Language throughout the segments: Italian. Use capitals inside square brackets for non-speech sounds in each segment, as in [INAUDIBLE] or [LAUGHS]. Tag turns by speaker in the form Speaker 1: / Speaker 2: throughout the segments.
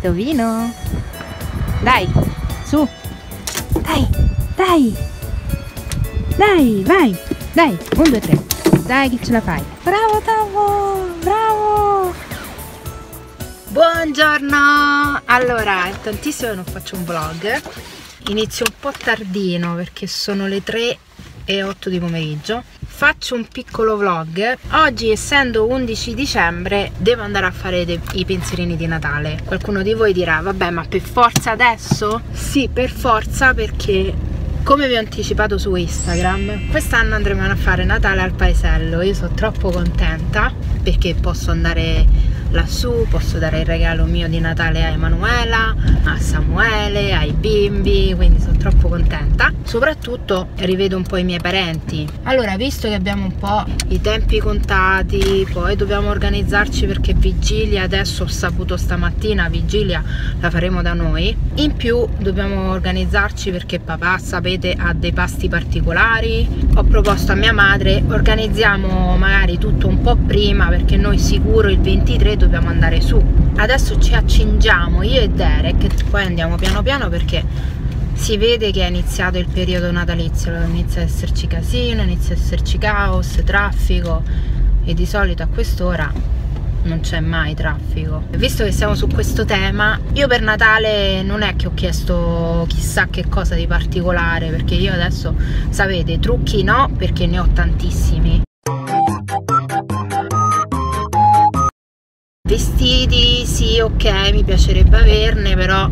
Speaker 1: Tovino. Dai, su. Dai, dai. Dai, vai. Dai, un, due, tre. Dai che ce la fai. Bravo Tavo, bravo. Buongiorno. Allora, è tantissimo che non faccio un vlog. Inizio un po' tardino perché sono le 3 e 8 di pomeriggio faccio un piccolo vlog. Oggi essendo 11 dicembre devo andare a fare i pensierini di Natale. Qualcuno di voi dirà vabbè ma per forza adesso? sì per forza perché come vi ho anticipato su Instagram quest'anno andremo a fare Natale al paesello. Io sono troppo contenta perché posso andare lassù, posso dare il regalo mio di Natale a Emanuela, a Samuele, ai bimbi, troppo contenta. Soprattutto rivedo un po' i miei parenti. Allora, visto che abbiamo un po' i tempi contati, poi dobbiamo organizzarci perché vigilia, adesso ho saputo stamattina, vigilia la faremo da noi. In più dobbiamo organizzarci perché papà, sapete, ha dei pasti particolari. Ho proposto a mia madre, organizziamo magari tutto un po' prima perché noi sicuro il 23 dobbiamo andare su adesso ci accingiamo io e Derek poi andiamo piano piano perché si vede che è iniziato il periodo natalizio inizia ad esserci casino inizia ad esserci caos traffico e di solito a quest'ora non c'è mai traffico. Visto che siamo su questo tema io per Natale non è che ho chiesto chissà che cosa di particolare perché io adesso sapete trucchi no perché ne ho tantissimi. Vestiti, sì, ok, mi piacerebbe averne, però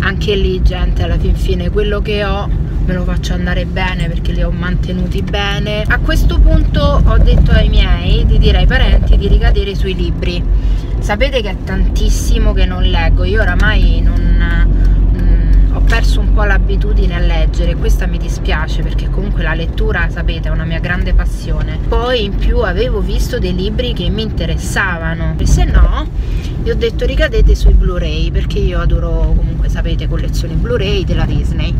Speaker 1: anche lì, gente, alla fin fine quello che ho me lo faccio andare bene perché li ho mantenuti bene. A questo punto ho detto ai miei di dire ai parenti di ricadere sui libri. Sapete che è tantissimo che non leggo, io oramai non perso un po' l'abitudine a leggere questa mi dispiace perché comunque la lettura sapete è una mia grande passione. Poi in più avevo visto dei libri che mi interessavano e se no vi ho detto ricadete sui blu-ray perché io adoro comunque sapete collezioni blu-ray della Disney.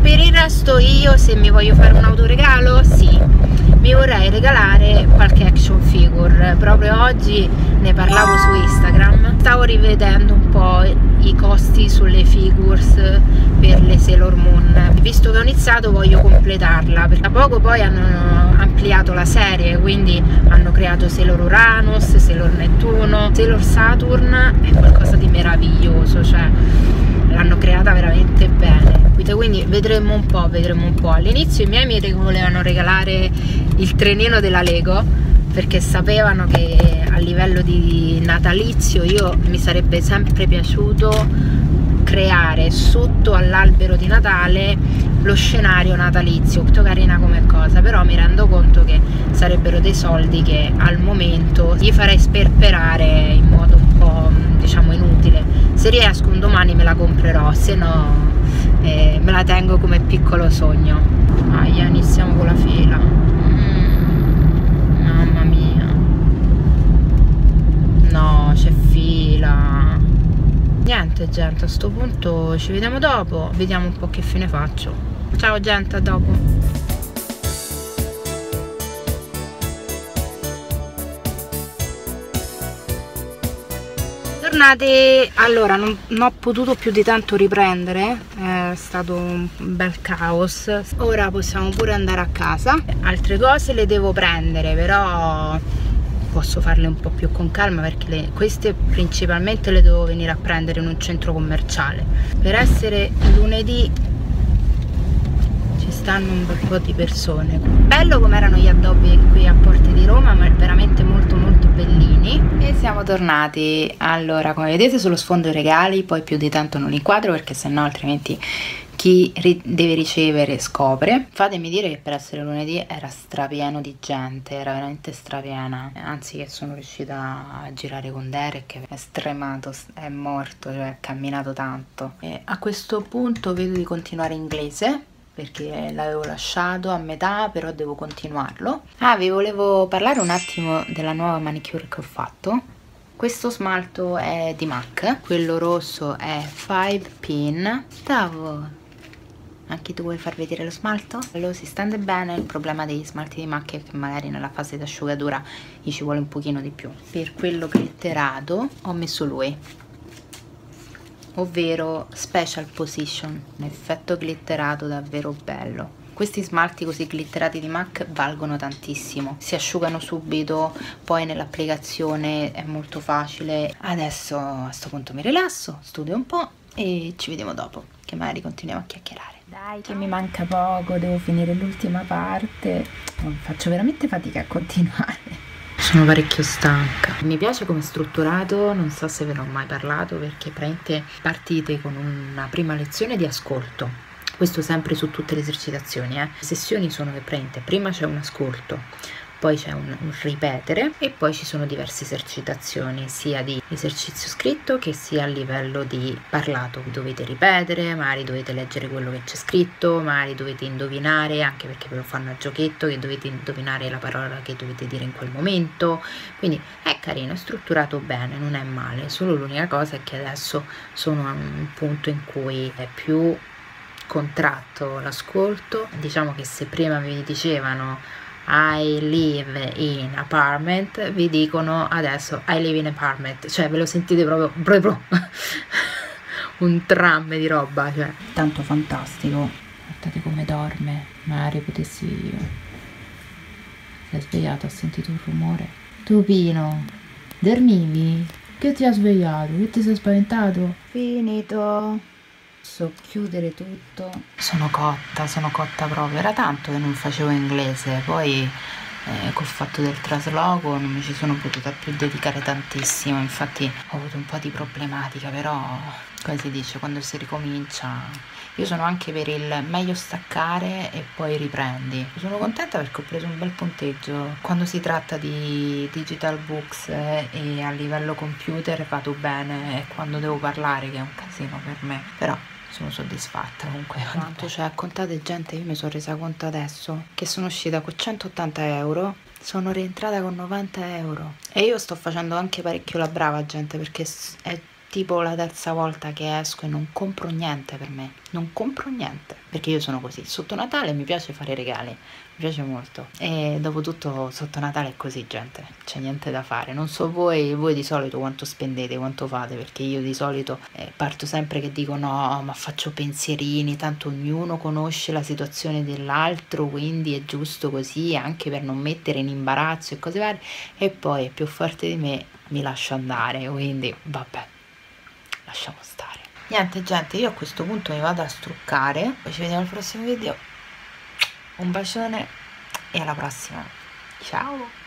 Speaker 1: Per il resto io se mi voglio fare un autoregalo sì mi vorrei regalare oggi ne parlavo su Instagram. Stavo rivedendo un po' i costi sulle figures per le Sailor Moon. Visto che ho iniziato voglio completarla perché da poco poi hanno ampliato la serie quindi hanno creato Sailor Uranus, Sailor Nettuno Sailor Saturn è qualcosa di meraviglioso cioè l'hanno creata veramente bene. Quindi vedremo un po' vedremo un po' all'inizio i miei mi volevano regalare il trenino della Lego perché sapevano che a livello di natalizio io mi sarebbe sempre piaciuto creare sotto all'albero di Natale lo scenario natalizio, molto carina come cosa, però mi rendo conto che sarebbero dei soldi che al momento gli farei sperperare in modo un po' diciamo inutile. Se riesco un domani me la comprerò, se no eh, me la tengo come piccolo sogno. Aia, iniziamo con la fila. Mm, mamma mia. No, c'è fila niente gente a sto punto ci vediamo dopo vediamo un po' che fine faccio. Ciao gente a dopo. Tornate allora non, non, ho potuto più di tanto riprendere è stato un bel caos. Ora possiamo pure andare a casa. Altre cose le devo prendere però posso farle un po' più con calma perché le, queste principalmente le devo venire a prendere in un centro commerciale. Per essere lunedì stanno un bel po' di persone bello come erano gli addobbi qui a Porte di Roma ma veramente molto molto bellini e siamo tornati allora come vedete sullo sfondo i regali poi più di tanto non li inquadro perché sennò altrimenti chi ri deve ricevere scopre. Fatemi dire che per essere lunedì era strapieno di gente, era veramente strapiena. Anzi che sono riuscita a girare con Derek, è stremato, è morto, cioè ha camminato tanto. E a questo punto vedo di continuare inglese perché l'avevo lasciato a metà però devo continuarlo ah vi volevo parlare un attimo della nuova manicure che ho fatto questo smalto è di MAC quello rosso è 5 pin stavo anche tu vuoi far vedere lo smalto? Lo si stende bene, il problema degli smalti di macchia è che magari nella fase di asciugatura gli ci vuole un pochino di più. Per quello glitterato ho messo lui. Ovvero Special Position, un effetto glitterato davvero bello. Questi smalti così glitterati di MAC valgono tantissimo, si asciugano subito, poi nell'applicazione è molto facile. Adesso a questo punto mi rilasso, studio un po' e ci vediamo dopo, che magari continuiamo a chiacchierare. Dai, che mi manca poco, devo finire l'ultima parte. Faccio veramente fatica a continuare. Sono parecchio stanca. Mi piace come è strutturato, non so se ve l'ho mai parlato perché praticamente partite con una prima lezione di ascolto questo sempre su tutte le esercitazioni. Eh. Le sessioni sono che prima c'è un ascolto, poi c'è un, un, ripetere e poi ci sono diverse esercitazioni sia di esercizio scritto che sia a livello di parlato. Dovete ripetere magari dovete leggere quello che c'è scritto magari dovete indovinare anche perché ve lo fanno a giochetto che dovete indovinare la parola che dovete dire in quel momento. Quindi è carino è strutturato bene non è male. Solo l'unica cosa è che adesso sono a un punto in cui è più contratto l'ascolto. Diciamo che se prima vi dicevano I live in apartment vi dicono adesso I live in apartment cioè ve lo sentite proprio, proprio [LAUGHS] un tram di roba cioè. tanto fantastico guardate come dorme magari potessi io si è svegliato ha sentito un rumore Tupino dormivi? che ti ha svegliato? che ti sei spaventato? finito posso chiudere tutto? Sono cotta sono cotta proprio. Era tanto che non facevo inglese poi eh, col fatto del trasloco non mi ci sono potuta più dedicare tantissimo infatti ho avuto un po' di problematica però come si dice quando si ricomincia io sono anche per il meglio staccare e poi riprendi. Sono contenta perché ho preso un bel punteggio. Quando si tratta di digital books eh, e a livello computer vado bene e quando devo parlare che è un casino per me. Però sono soddisfatta comunque. Quanto cioè contate gente io mi sono resa conto adesso che sono uscita con 180 euro sono rientrata con 90 euro. E io sto facendo anche parecchio la brava gente perché è tipo la terza volta che esco e non compro niente per me non compro niente perché io sono così. Sotto Natale mi piace fare regali mi piace molto. E dopo tutto sotto Natale è così gente c'è niente da fare. Non so voi voi di solito quanto spendete quanto fate perché io di solito eh, parto sempre che dico no ma faccio pensierini tanto ognuno conosce la situazione dell'altro quindi è giusto così anche per non mettere in imbarazzo e cose varie. E poi è più forte di me mi lascio andare quindi vabbè lasciamo stare. Niente gente io a questo punto mi vado a struccare. Poi ci vediamo al prossimo video. Un bacione e alla prossima. Ciao